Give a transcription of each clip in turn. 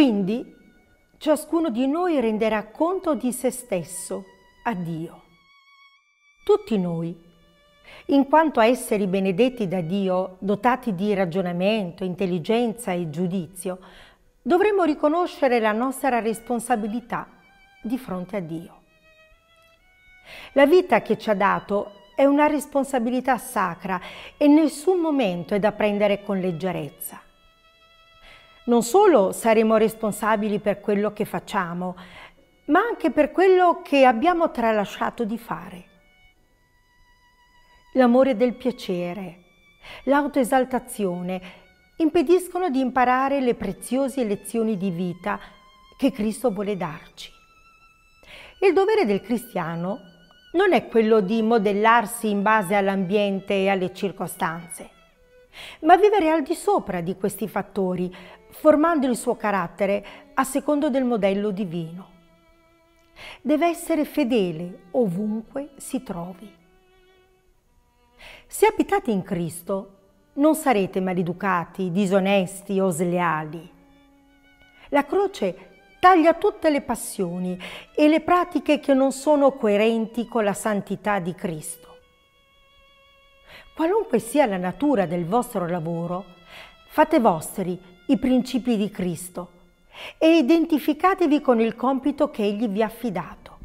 Quindi ciascuno di noi renderà conto di se stesso a Dio. Tutti noi, in quanto esseri benedetti da Dio, dotati di ragionamento, intelligenza e giudizio, dovremmo riconoscere la nostra responsabilità di fronte a Dio. La vita che ci ha dato è una responsabilità sacra e nessun momento è da prendere con leggerezza. Non solo saremo responsabili per quello che facciamo, ma anche per quello che abbiamo tralasciato di fare. L'amore del piacere, l'autoesaltazione impediscono di imparare le preziose lezioni di vita che Cristo vuole darci. Il dovere del cristiano non è quello di modellarsi in base all'ambiente e alle circostanze, ma vivere al di sopra di questi fattori, formando il suo carattere a secondo del modello divino. Deve essere fedele ovunque si trovi. Se abitate in Cristo, non sarete maleducati, disonesti o sleali. La croce taglia tutte le passioni e le pratiche che non sono coerenti con la santità di Cristo. Qualunque sia la natura del vostro lavoro, fate vostri i principi di Cristo e identificatevi con il compito che Egli vi ha affidato.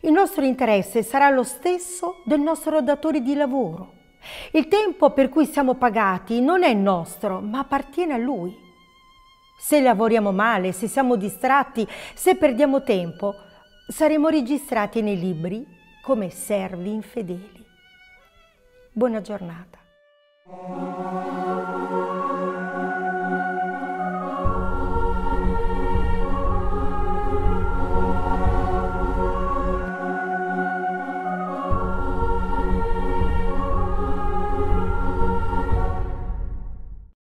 Il nostro interesse sarà lo stesso del nostro datore di lavoro il tempo per cui siamo pagati non è nostro, ma appartiene a Lui. Se lavoriamo male, se siamo distratti, se perdiamo tempo, saremo registrati nei libri come servi infedeli. Buona giornata.